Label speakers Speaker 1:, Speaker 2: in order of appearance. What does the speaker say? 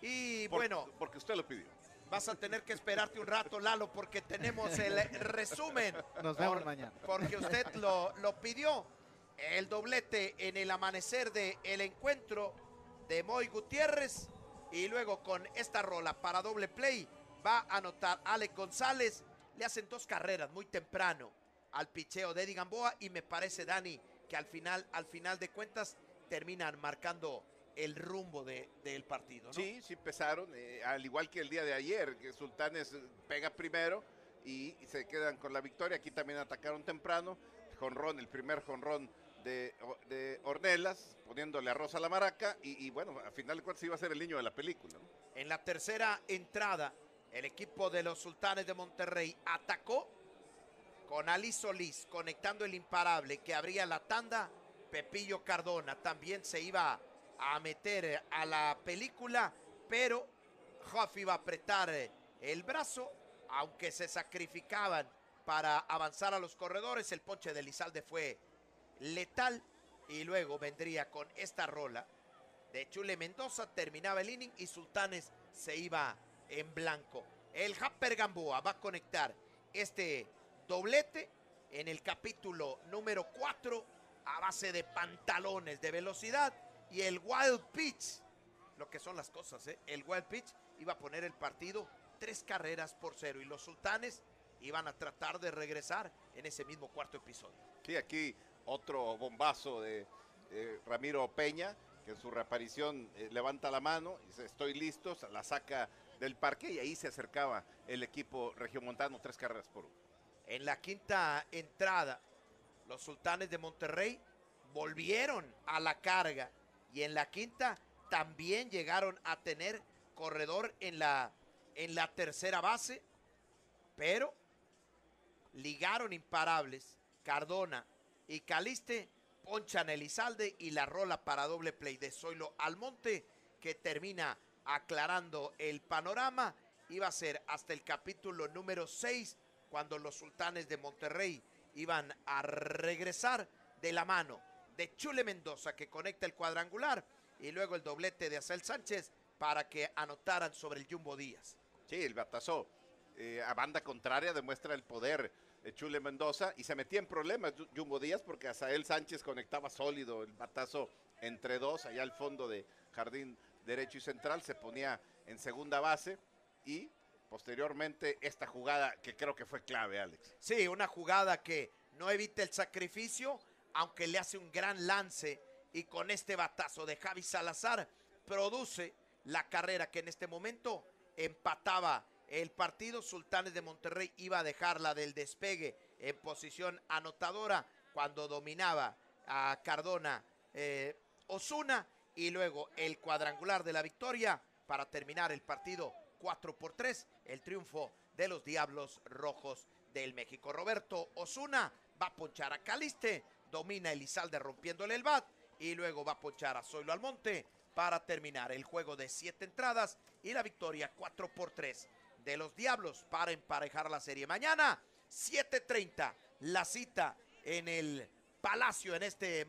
Speaker 1: Y
Speaker 2: Por-
Speaker 1: bueno,
Speaker 2: Porque usted lo pidió.
Speaker 1: vas a tener que esperarte un rato, Lalo, porque tenemos el resumen.
Speaker 3: Nos vemos mañana.
Speaker 1: Porque usted lo, lo pidió. El doblete en el amanecer del el encuentro de Moy Gutiérrez. Y luego con esta rola para doble play va a anotar Alex González. Le hacen dos carreras muy temprano al picheo de Eddie Gamboa. Y me parece, Dani, que al final, al final de cuentas terminan marcando el rumbo de- del partido. ¿no?
Speaker 2: Sí, sí empezaron, eh, al igual que el día de ayer, que Sultanes pega primero y, y se quedan con la victoria. Aquí también atacaron temprano. Jonrón, el primer jonrón de, de Ornelas, poniéndole arroz a la maraca. Y, y bueno, a final de cuentas iba a ser el niño de la película. ¿no?
Speaker 1: En la tercera entrada, el equipo de los Sultanes de Monterrey atacó con Ali Solís conectando el imparable que abría la tanda. Pepillo Cardona también se iba a meter a la película, pero Huff iba a apretar el brazo, aunque se sacrificaban para avanzar a los corredores. El ponche de Lizalde fue letal y luego vendría con esta rola de Chule Mendoza, terminaba el inning y Sultanes se iba en blanco. El Happer Gamboa va a conectar este doblete en el capítulo número 4 a base de pantalones de velocidad y el Wild Pitch, lo que son las cosas, ¿eh? el Wild Pitch iba a poner el partido tres carreras por cero y los Sultanes iban a tratar de regresar en ese mismo cuarto episodio.
Speaker 2: Sí, aquí otro bombazo de eh, Ramiro Peña, que en su reaparición eh, levanta la mano y dice, estoy listo, la saca del parque y ahí se acercaba el equipo regiomontano, tres carreras por uno.
Speaker 1: En la quinta entrada, los sultanes de Monterrey volvieron a la carga y en la quinta también llegaron a tener corredor en la, en la tercera base, pero ligaron imparables Cardona y Caliste, ponchan Elizalde y la rola para doble play de Zoilo Almonte que termina aclarando el panorama. Iba a ser hasta el capítulo número 6 cuando los sultanes de Monterrey iban a regresar de la mano de Chule Mendoza que conecta el cuadrangular y luego el doblete de Acel Sánchez para que anotaran sobre el Jumbo Díaz.
Speaker 2: Sí, el batazo eh, a banda contraria demuestra el poder de Chule Mendoza y se metía en problemas Jumbo Díaz porque Asael Sánchez conectaba sólido el batazo entre dos allá al fondo de jardín derecho y central, se ponía en segunda base y posteriormente esta jugada que creo que fue clave, Alex.
Speaker 1: Sí, una jugada que no evita el sacrificio, aunque le hace un gran lance y con este batazo de Javi Salazar produce la carrera que en este momento empataba el partido. Sultanes de Monterrey iba a dejarla del despegue en posición anotadora cuando dominaba a Cardona eh, Osuna y luego el cuadrangular de la victoria para terminar el partido 4 por 3, el triunfo de los Diablos Rojos del México. Roberto Osuna va a ponchar a Caliste, domina Elizalde rompiéndole el bat y luego va a ponchar a Zoilo Almonte para terminar el juego de siete entradas y la victoria 4 por 3 de los Diablos para emparejar la serie. Mañana 7.30 la cita en el Palacio en este